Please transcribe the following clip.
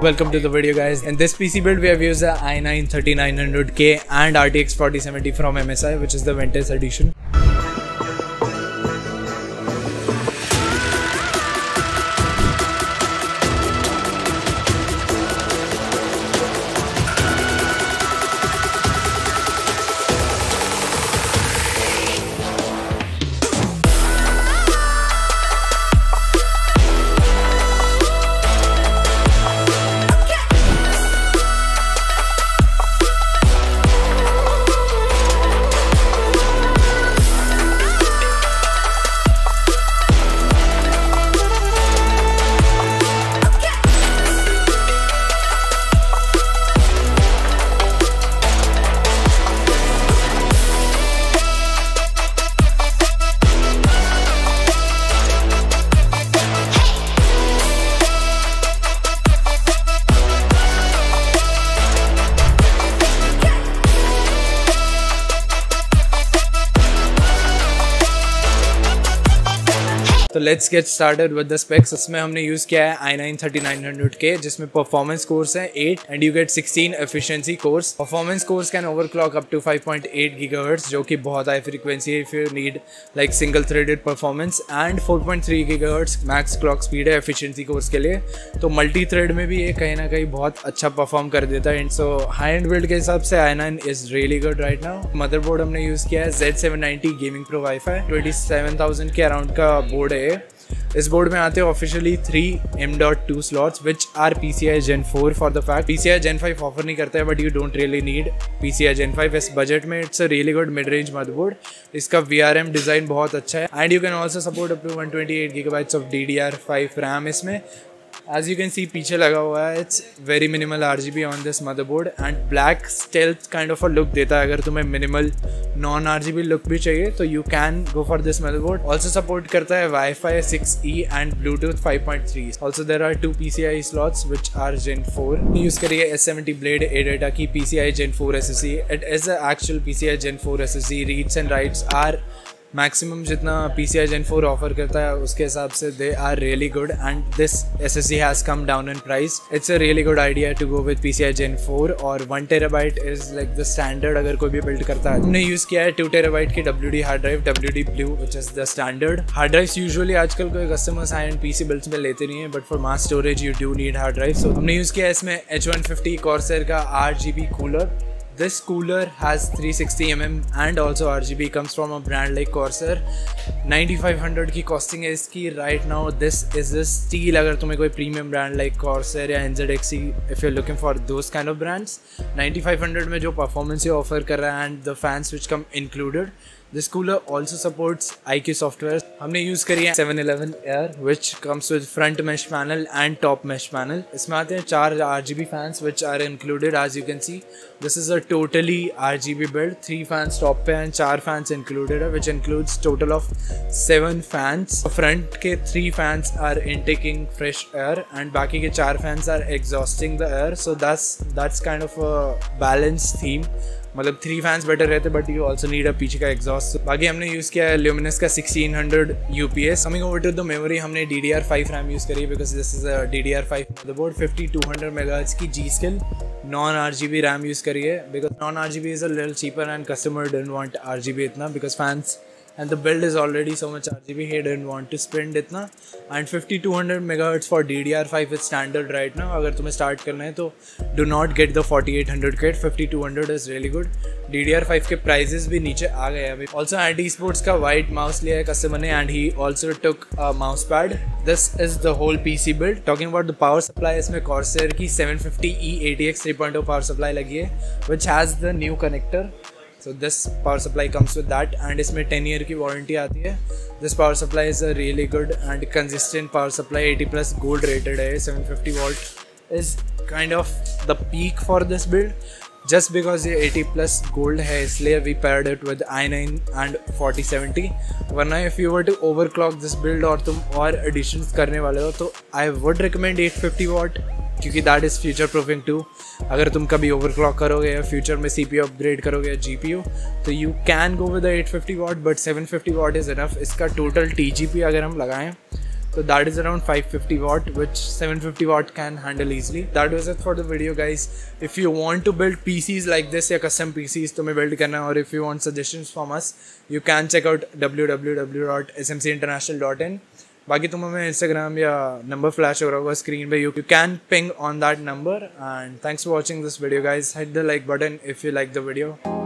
Welcome to the video guys. In this PC build we have used the i9 3900K and RTX 4070 from MSI which is the Ventus edition. तो let's get started with the specs इसमें हमने use किया है I nine thirty nine hundred K, जिसमें performance cores है eight and you get sixteen efficiency cores performance cores can overclock up to five point eight gigahertz जो कि बहुत high frequency है if you need like single threaded performance and four point three gigahertz max clock speed है efficiency cores के लिए. तो multi thread में भी ये कहीं ना कहीं बहुत अच्छा परफॉर्म कर देता है. And so high end build के हिसाब से I nine is really good right now motherboard हमने यूज़ किया है Z seven ninety gaming pro WiFi twenty seven thousand के अराउंड का बोर्ड है ये इस बोर्ड में आते हैं officially three M dot two slots which are P C I gen four for the fact P C I gen five offer नहीं करता है but you don't really need P C I gen five इस budget में it's a really good mid range motherboard इसका V R M design बहुत अच्छा है। And you can also support up to one twenty eight gigabytes of D D R five RAM इसमें। As you can see पीछे लगा हुआ है। It's very minimal R G B on this motherboard and black stealth kind of a look देता है। अगर तुम्हें minimal non R G B look भी चाहिए तो you can go for this motherboard also support करता है WiFi six E and Bluetooth five point three also there are two P C I slots which are gen four use करिए S seventy blade ADATA की P C I gen four S S C it is actual P C I gen four S S C reads and writes are maximum जितना P C I gen four offer करता है, उसके हिसाब से they are really good and this S S C has come down in price it's a really good idea to go with P C I gen four और one terabyte is like the standard अगर कोई भी build करता है। हमने use किया है two terabyte की W D hard drive W D blue which is the standard hard drive usually आजकल कोई customers high end P C builds में लेते नहीं है but for mass storage you do need hard drive so हमने use किया है इसमें एच वन फिफ्टी कॉर्सर का आठ G B cooler this cooler has 360 mm and also RGB comes from a brand like Corsair. 9500 की costing है इसकी. Right now this is a steal अगर तुम्हें कोई प्रीमियम ब्रांड लाइक कॉर्सर या NZXT if you looking for those kind of brands 9500 में जो performance ये ऑफ़र कर रहा है and the fans which come included this cooler also supports iCUE software हमने यूज़ करी है seven eleven air which comes with front mesh panel and top mesh panel इसमें आते हैं चार R G B fans which are included as you can see this is a totally R G B build three fans top पे and चार fans included है which includes total of seven fans front के three fans are intaking fresh air and बाकी के चार fans are exhausting the air so that's that's kind of a balance theme मतलब three fans better रहते but you also need a पीछे का exhaust बाकी हमने यूज़ किया है ल्यूमिनस का 1600 S coming over to the memory हमने D D R five RAM use करी because this is a D D R five board fifty two hundred mega की G skill non R G B RAM use करी है because non R G B is a cheaper and customer don't want R G B इतना because fans and the build is already so much RGB he didn't want to spend itna and 5200 megahertz for DDR5 is standard right now अगर तुम्हें start करना है तो do not get the 4800 kit 5200 is really good DDR5 के prices भी नीचे आ गए अभी also anti sports का white mouse लिया है customer ने and he also took a mouse pad this is the whole PC build talking about the power supply इसमें Corsair की 750E ATX 3.0 power supply लगी है which has the new connector so this power supply comes with that and इसमें ten year की warranty आती है. This power supply is a really good and consistent power supply eighty plus gold rated है. Seven fifty watt is kind of the peak for this build just because ये eighty plus gold है, इसलिए we paired it with I nine and forty seventy वरना if you were overclock this build और तुम और addition करने वाले हो तो I would recommend eight fifty watt क्योंकि that is future proofing too अगर तुम कभी ओवरक्लॉक करोगे या फ्यूचर में सी पी अपग्रेड करोगे या जी पी यू तो you can go with eight fifty watt but seven fifty watt is enough इसका टोटल टी जी पी अगर हम लगाएँ तो that is around five fifty watt which seven fifty watt can handle easily that was it for the video guys if you want to build P Cs like this या custom P Cs तुम्हें build करना और if you want suggestion from us you can check out W W W dot S M C international dot in बाकी तुम हमें Instagram या number flash हो रहा होगा स्क्रीन पे you you can ping on that number and thanks for watching this video guys hit the like button if you like the video